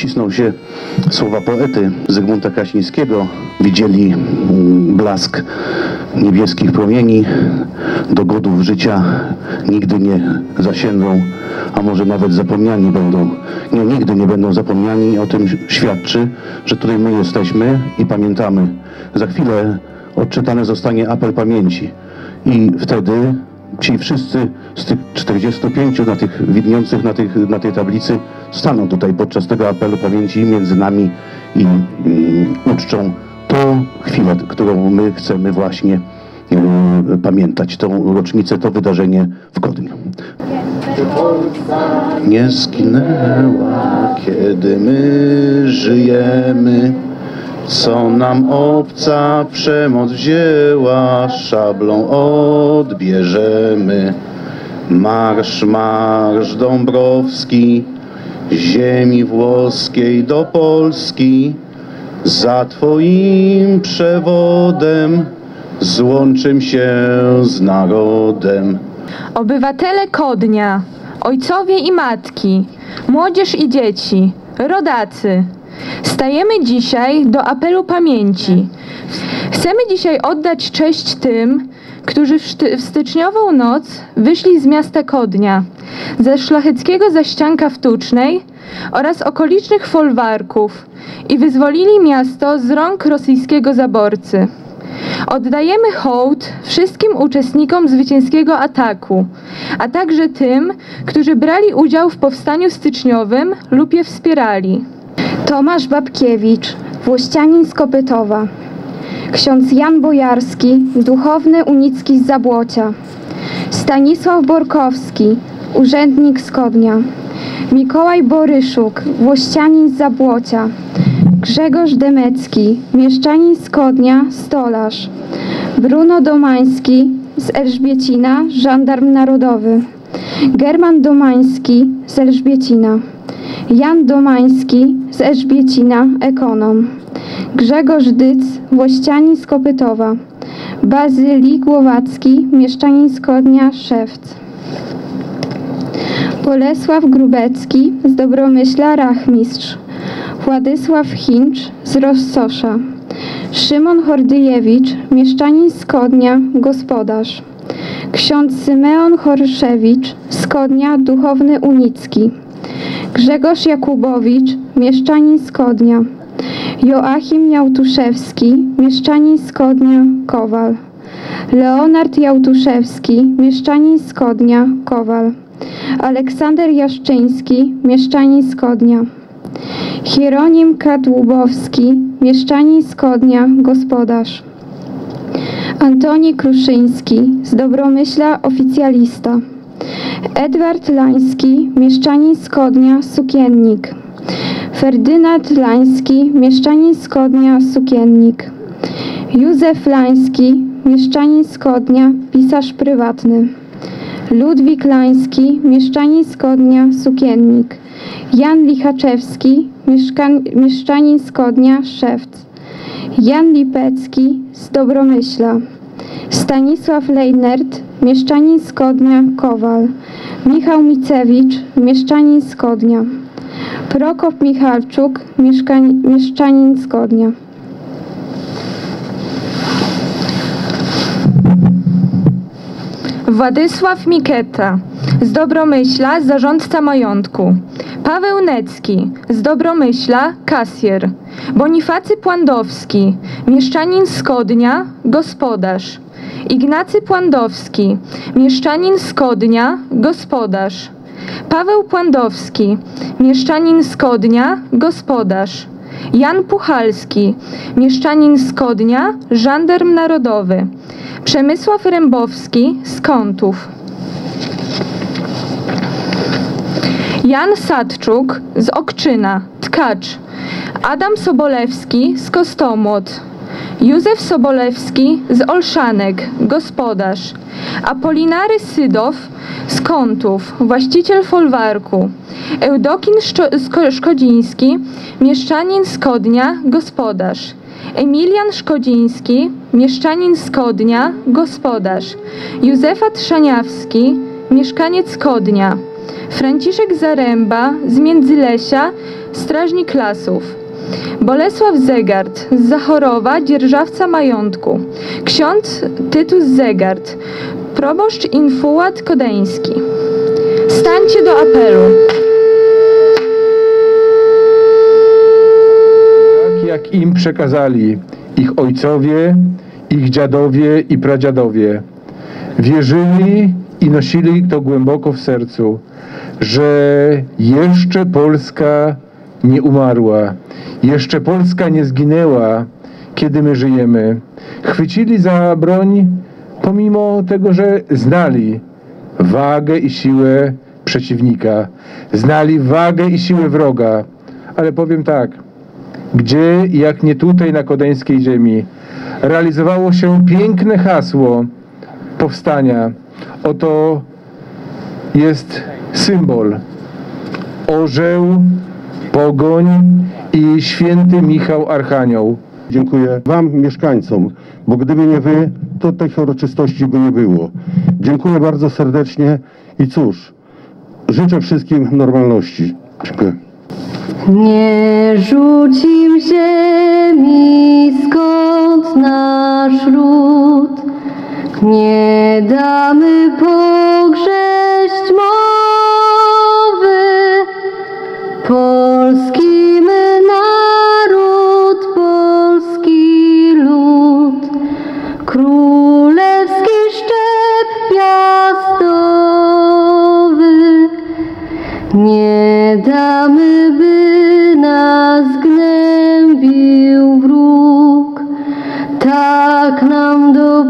wcisnął się słowa poety Zygmunta Krasińskiego. Widzieli mm, blask niebieskich promieni, do godów życia nigdy nie zasiędą, a może nawet zapomniani będą. Nie, nigdy nie będą zapomniani. O tym świadczy, że tutaj my jesteśmy i pamiętamy. Za chwilę odczytany zostanie apel pamięci i wtedy ci wszyscy z tych 45 na tych widniejących na, tych, na tej tablicy staną tutaj podczas tego apelu pamięci między nami i mm, uczczą tą chwilę, którą my chcemy właśnie e, pamiętać, tą rocznicę, to wydarzenie w Kodniu. Nie skinęła, kiedy my żyjemy, co nam obca przemoc wzięła, szablą odbierzemy. Marsz, marsz Dąbrowski, ziemi włoskiej do Polski, za Twoim przewodem złączym się z narodem. Obywatele Kodnia, ojcowie i matki, młodzież i dzieci, rodacy, stajemy dzisiaj do apelu pamięci. Chcemy dzisiaj oddać cześć tym, którzy w, w styczniową noc wyszli z miasta Kodnia, ze szlacheckiego zaścianka wtórnej oraz okolicznych folwarków i wyzwolili miasto z rąk rosyjskiego zaborcy. Oddajemy hołd wszystkim uczestnikom zwycięskiego ataku, a także tym, którzy brali udział w powstaniu styczniowym lub je wspierali. Tomasz Babkiewicz, włościanin z Kopytowa. Ksiądz Jan Bojarski, duchowny unicki z Zabłocia. Stanisław Borkowski, urzędnik z Kodnia. Mikołaj Boryszuk, włościanin z Zabłocia. Grzegorz Demecki, mieszczanin z Kodnia, stolarz. Bruno Domański, z Elżbiecina, żandarm narodowy. German Domański, z Elżbiecina. Jan Domański z Elżbiecina, ekonom. Grzegorz Dyc, włościanin z Kopytowa. Bazylii Głowacki, mieszczanin z Kodnia, szewc. Bolesław Grubecki z Dobromyśla, rachmistrz. Władysław Hincz z Rossosza. Szymon Hordyjewicz, mieszczanin z Kodnia, gospodarz. Ksiądz Symeon Horszewicz z Kodnia, duchowny unicki. Grzegorz Jakubowicz, mieszczanin z Kodnia. Joachim Jałtuszewski, mieszczanin z Kodnia, Kowal. Leonard Jałtuszewski, mieszczanin z Kodnia, Kowal. Aleksander Jaszczyński, mieszczanin z Kodnia. Hieronim Kadłubowski, mieszczanin z Kodnia, gospodarz. Antoni Kruszyński, z Dobromyśla, oficjalista. Edward Lański, mieszczanin z Kodnia, sukiennik. Ferdynand Lański, mieszczanin z Kodnia, sukiennik. Józef Lański, mieszczanin z Kodnia, pisarz prywatny. Ludwik Lański, mieszczanin z Kodnia, sukiennik. Jan Lichaczewski, mieszczanin z Kodnia, szewc. Jan Lipecki, z Dobromyśla. Stanisław Lejnert, mieszczanin z Kodnia, Kowal. Michał Micewicz, mieszczanin z Kodnia. Prokop Michalczuk, mieszczanin z Kodnia. Władysław Miketa z Dobromyśla, zarządca majątku. Paweł Necki z Dobromyśla, kasjer. Bonifacy Płandowski, mieszczanin z Kodnia, gospodarz. Ignacy Płandowski, mieszczanin z Kodnia, gospodarz. Paweł Płandowski, mieszczanin z Kodnia, gospodarz. Jan Puchalski, mieszczanin z Kodnia, żandarm narodowy. Przemysław Rębowski z Kątów. Jan Sadczuk z Okczyna, tkacz. Adam Sobolewski z Kostomłot. Józef Sobolewski z Olszanek, gospodarz. Apolinary Sydow z Kątów, właściciel folwarku. Eudokin Sko- Szkodziński, mieszczanin z Kodnia, gospodarz. Emilian Szkodziński, mieszczanin z Kodnia, gospodarz. Józefa Trzaniawski, mieszkaniec Kodnia. Franciszek Zaręba z Międzylesia, strażnik lasów. Bolesław Zegard z Zachorowa, dzierżawca majątku. Ksiądz Tytus Zegard, proboszcz Infułat Kodeński. Stańcie do apelu. tak jak im przekazali ich ojcowie, ich dziadowie i pradziadowie. Wierzyli i nosili to głęboko w sercu, że jeszcze Polska nie umarła, jeszcze Polska nie zginęła, kiedy my żyjemy. Chwycili za broń, pomimo tego, że znali wagę i siłę przeciwnika, znali wagę i siłę wroga. Ale powiem tak, gdzie jak nie tutaj na kodeńskiej ziemi realizowało się piękne hasło powstania. Oto jest symbol. Orzeł, pogoń i święty Michał Archanioł. Dziękuję Wam, mieszkańcom, bo gdyby nie Wy, to tych uroczystości by nie było. Dziękuję bardzo serdecznie i cóż, życzę wszystkim normalności. Dziękuję. Nie rzucim ziemi, skąd nasz ród, nie damy pogrześć mowy. Polski my naród, polski lud. Królewski szczep piastowy. Nie damy by nas gnębił wróg. Tak nam do